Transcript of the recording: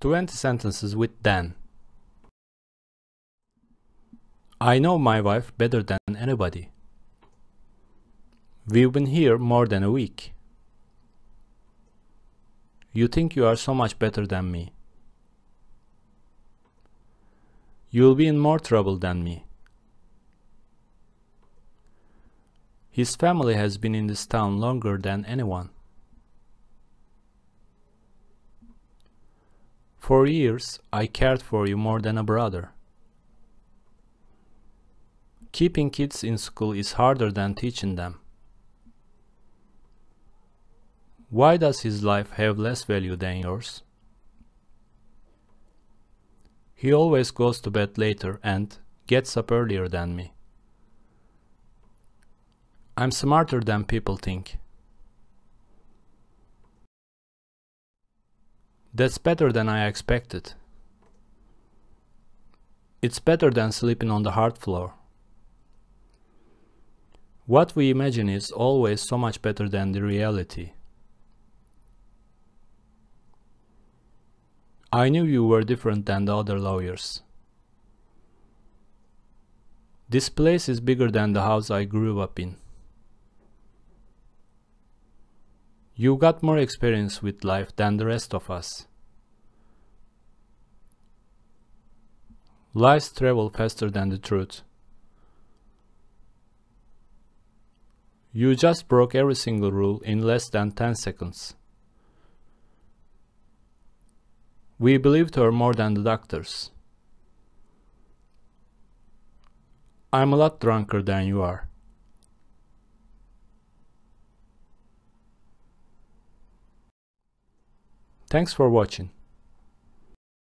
20 sentences with than. I know my wife better than anybody. We've been here more than a week. You think you are so much better than me. You'll be in more trouble than me. His family has been in this town longer than anyone. For years, I cared for you more than a brother. Keeping kids in school is harder than teaching them. Why does his life have less value than yours? He always goes to bed later and gets up earlier than me. I'm smarter than people think. That's better than I expected. It's better than sleeping on the hard floor. What we imagine is always so much better than the reality. I knew you were different than the other lawyers. This place is bigger than the house I grew up in. You got more experience with life than the rest of us. Lies travel faster than the truth. You just broke every single rule in less than 10 seconds. We believed her more than the doctors. I'm a lot drunker than you are. Thanks for watching.